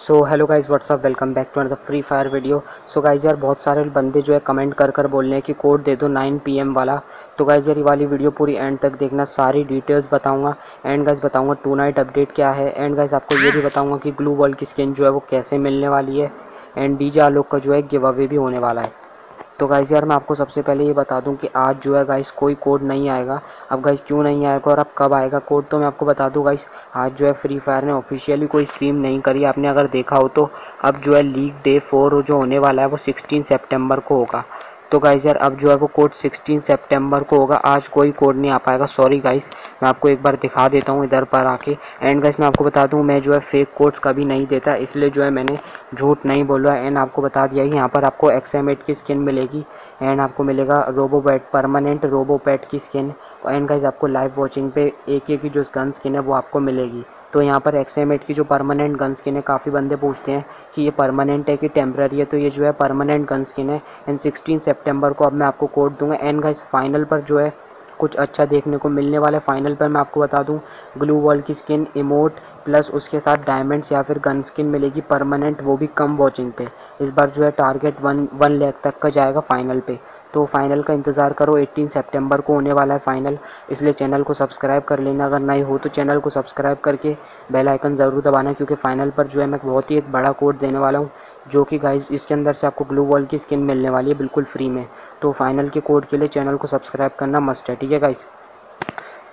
So hello guys what's up welcome back to uh the free fire video so guys यार, बहुत सारे बंदे जो है कमेंट कर कर बोल रहे हैं कि कोड दे दो 9 पीएम वाला। तो गाइज़ यार, ये वाली वीडियो पूरी एंड तक देखना, सारी डिटेल्स बताऊँगा। एंड गाइज़ बताऊँगा टू नाइट अपडेट क्या है। एंड गाइज़ आपको ये भी बताऊँगा कि ग्लू वर्ल्ड की स्किन जो है वो कैसे मिलने वाली है। एंड डीजे आलोक का जो है गिव अवे भी होने वाला है। तो गाइज़ यार मैं आपको सबसे पहले ये बता दूँ कि आज जो है गाइस कोई कोड नहीं आएगा। अब गाइस क्यों नहीं आएगा और अब कब आएगा कोड तो मैं आपको बता दूँ गाइस आज जो है फ्री फायर ने ऑफिशियली कोई स्ट्रीम नहीं करी। आपने अगर देखा हो तो अब जो है लीग डे फोर जो होने वाला है, वो सिक्सटीन सेप्टेम्बर को होगा। तो गाइज़ यार, अब जो है वो कोड 16 सितंबर को होगा। आज कोई कोड नहीं आ पाएगा। सॉरी गाइज़ मैं आपको एक बार दिखा देता हूँ इधर पर आके। एंड गाइस मैं आपको बता दूँ, मैं जो है फेक कोड्स कभी नहीं देता। इसलिए जो है मैंने झूठ नहीं बोला। एंड आपको बता दिया कि यहाँ पर आपको एक्सएमेट की स्किन मिलेगी। एंड आपको मिलेगा robo pet permanent robo pet की स्किन एंड गाइज़ आपको लाइव वॉचिंग पे एक एक जो गन स्किन है, वो आपको मिलेगी। तो यहाँ पर एक्सएमेट की जो परमानेंट गन स्किन है, काफ़ी बंदे पूछते हैं कि ये परमानेंट है कि टेम्प्रेरी है तो ये जो है परमानेंट गन स्किन है। एंड सिक्सटीन सेप्टेम्बर को अब मैं आपको कोड दूँगा। एंड गाइस फाइनल पर जो है कुछ अच्छा देखने को मिलने वाला है। फाइनल पर मैं आपको बता दूँ ग्लू वॉल की स्किन इमोट प्लस उसके साथ डायमंड्स या फिर गन स्किन मिलेगी परमानेंट वो भी कम वॉचिंग पे। इस बार जो है टारगेट वन वन लैख तक का जाएगा फाइनल पे। तो फाइनल का इंतज़ार करो 18 सितंबर को होने वाला है फाइनल इसलिए चैनल को सब्सक्राइब कर लेना अगर नहीं हो तो चैनल को सब्सक्राइब करके बेल आइकन ज़रूर दबाना, क्योंकि फाइनल पर जो है मैं बहुत ही एक बड़ा कोड देने वाला हूँ, जो कि गाइज़ इसके अंदर से आपको ग्लू वॉल की स्किन मिलने वाली है बिल्कुल फ्री में। तो फाइनल के कोड के लिए चैनल को सब्सक्राइब करना मस्ट है, ठीक है गाइज़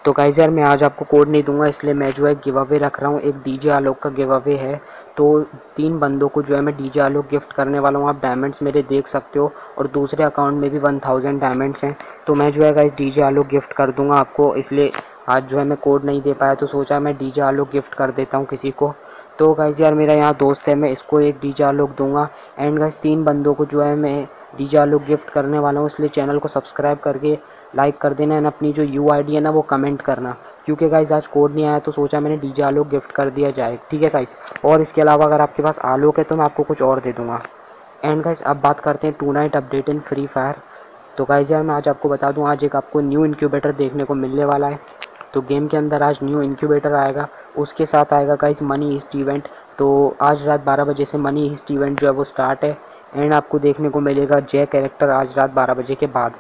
तो गाइज़ यार, मैं आज आपको कोड नहीं दूँगा, इसलिए मैं जो है गिव अवे रख रहा हूँ, एक डीजे आलोक का गिव अवे है। तो तीन बंदों को जो है मैं डीजे आलोक गिफ्ट करने वाला हूँ। आप डायमंड्स मेरे देख सकते हो। और दूसरे अकाउंट में भी वन थाउज़ेंड डायमंड्स हैं। तो मैं जो है गाइज़ डीजे आलोक गिफ्ट कर दूँगा आपको। इसलिए आज जो है मैं कोड नहीं दे पाया तो सोचा मैं डीजे आलोक गिफ्ट कर देता हूँ किसी को। तो गाइज़ यार, मेरा यहाँ दोस्त है, मैं इसको एक डीजे आलोक दूँगा। एंड गाइज़ तीन बंदों को जो है मैं डीजे आलोक गिफ्ट करने वाला हूँ। इसलिए चैनल को सब्सक्राइब करके लाइक कर देना। एंड अपनी जो यू आई डी है ना, वो कमेंट करना। क्योंकि गाइज़ आज कोड नहीं आया तो सोचा मैंने डीजे आलोक गिफ्ट कर दिया जाए। ठीक है गाइज़ और इसके अलावा अगर आपके पास आलोक है तो मैं आपको कुछ और दे दूँगा। एंड गाइज़ अब बात करते हैं tonight update in free fire तो गाइज़ यार, मैं आज आपको बता दूँ, आज एक आपको न्यू इनक्यूबेटर देखने को मिलने वाला है। तो गेम के अंदर आज न्यू इनक्यूबेटर आएगा। उसके साथ आएगा गाइज़ मनी हिस्ट इवेंट तो आज रात बारह बजे से मनी हिस्ट इवेंट जो है, वो स्टार्ट है। एंड आपको देखने को मिलेगा जय कैरेक्टर आज रात बारह बजे के बाद।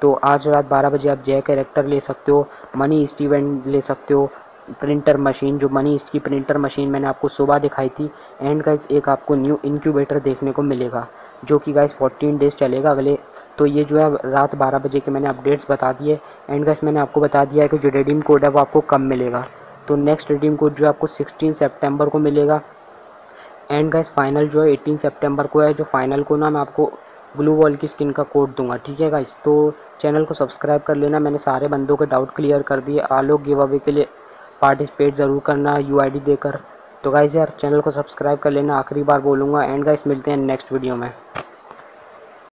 तो आज रात बारह बजे आप जय कैरेक्टर ले सकते हो, मनी ईस्ट इवेंट ले सकते हो, प्रिंटर मशीन, जो मनी ईस्ट की प्रिंटर मशीन मैंने आपको सुबह दिखाई थी। एंड गाइज़ एक आपको न्यू इनक्यूबेटर देखने को मिलेगा, जो कि गाइज़ फोर्टीन डेज़ चलेगा अगले। तो ये जो है, रात बारह बजे के मैंने अपडेट्स बता दिए। एंड गाइज़ मैंने आपको बता दिया है कि जो रेडीम कोड है, वो आपको कम मिलेगा। तो नेक्स्ट रेडीम कोड जो है, आपको सिक्सटीन सेप्टेम्बर को मिलेगा। एंड गाइज़ फाइनल जो है एटीन सेप्टेम्बर को है, जो फाइनल को ना मैं आपको ब्लू वॉल की स्किन का कोड दूँगा, ठीक है गाइस तो चैनल को सब्सक्राइब कर लेना, मैंने सारे बंदों के डाउट क्लियर कर दिए। आलोक गिव अवे के लिए पार्टिसिपेट ज़रूर करना यू देकर। तो गाइस यार चैनल को सब्सक्राइब कर लेना, आखिरी बार बोलूँगा। एंड गाइस मिलते हैं नेक्स्ट वीडियो में।